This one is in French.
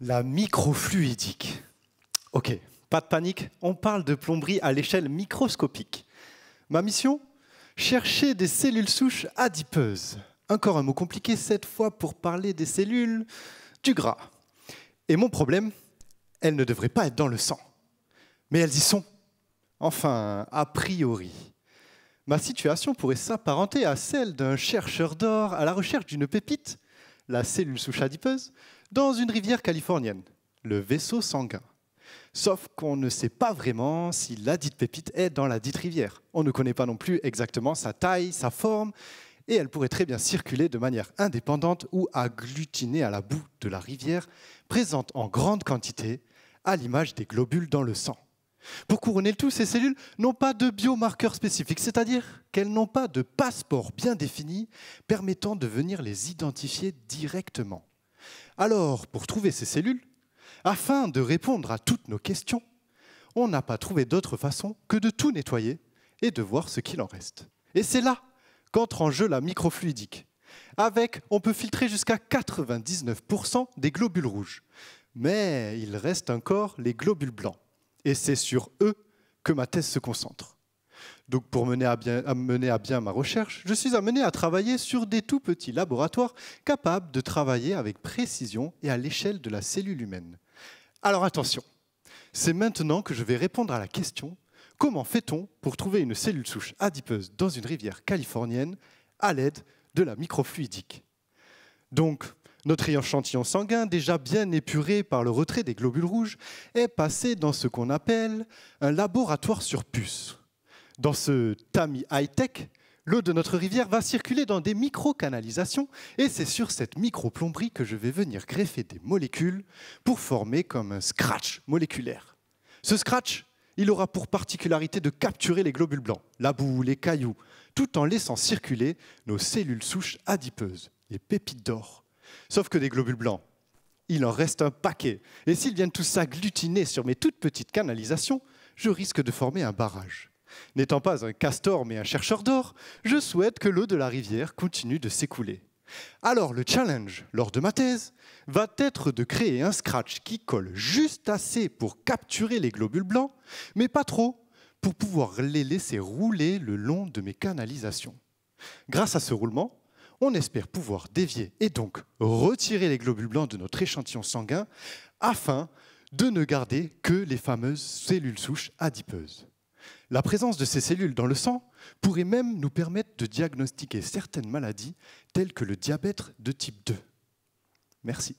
La microfluidique. Ok, pas de panique, on parle de plomberie à l'échelle microscopique. Ma mission Chercher des cellules souches adipeuses. Encore un mot compliqué cette fois pour parler des cellules du gras. Et mon problème, elles ne devraient pas être dans le sang. Mais elles y sont. Enfin, a priori. Ma situation pourrait s'apparenter à celle d'un chercheur d'or à la recherche d'une pépite, la cellule souche adipeuse, dans une rivière californienne, le vaisseau sanguin. Sauf qu'on ne sait pas vraiment si la dite pépite est dans la dite rivière. On ne connaît pas non plus exactement sa taille, sa forme, et elle pourrait très bien circuler de manière indépendante ou agglutinée à la boue de la rivière, présente en grande quantité, à l'image des globules dans le sang. Pour couronner le tout, ces cellules n'ont pas de biomarqueurs spécifiques, c'est-à-dire qu'elles n'ont pas de passeport bien défini permettant de venir les identifier directement. Alors, pour trouver ces cellules, afin de répondre à toutes nos questions, on n'a pas trouvé d'autre façon que de tout nettoyer et de voir ce qu'il en reste. Et c'est là qu'entre en jeu la microfluidique. Avec, on peut filtrer jusqu'à 99% des globules rouges. Mais il reste encore les globules blancs. Et c'est sur eux que ma thèse se concentre. Donc pour mener à, bien, ma recherche, je suis amené à travailler sur des tout petits laboratoires capables de travailler avec précision et à l'échelle de la cellule humaine. Alors attention, c'est maintenant que je vais répondre à la question comment fait-on pour trouver une cellule souche adipeuse dans une rivière californienne à l'aide de la microfluidique? Donc, notre échantillon sanguin, déjà bien épuré par le retrait des globules rouges, est passé dans ce qu'on appelle un laboratoire sur puce. Dans ce tamis high-tech, l'eau de notre rivière va circuler dans des micro-canalisations et c'est sur cette micro-plomberie que je vais venir greffer des molécules pour former comme un scratch moléculaire. Ce scratch, il aura pour particularité de capturer les globules blancs, la boue, les cailloux, tout en laissant circuler nos cellules souches adipeuses, les pépites d'or. Sauf que des globules blancs, il en reste un paquet. Et s'ils viennent tous s'agglutiner sur mes toutes petites canalisations, je risque de former un barrage. N'étant pas un castor mais un chercheur d'or, je souhaite que l'eau de la rivière continue de s'écouler. Alors le challenge lors de ma thèse va être de créer un scratch qui colle juste assez pour capturer les globules blancs, mais pas trop pour pouvoir les laisser rouler le long de mes canalisations. Grâce à ce roulement, on espère pouvoir dévier et donc retirer les globules blancs de notre échantillon sanguin afin de ne garder que les fameuses cellules souches adipeuses. La présence de ces cellules dans le sang pourrait même nous permettre de diagnostiquer certaines maladies telles que le diabète de type 2. Merci.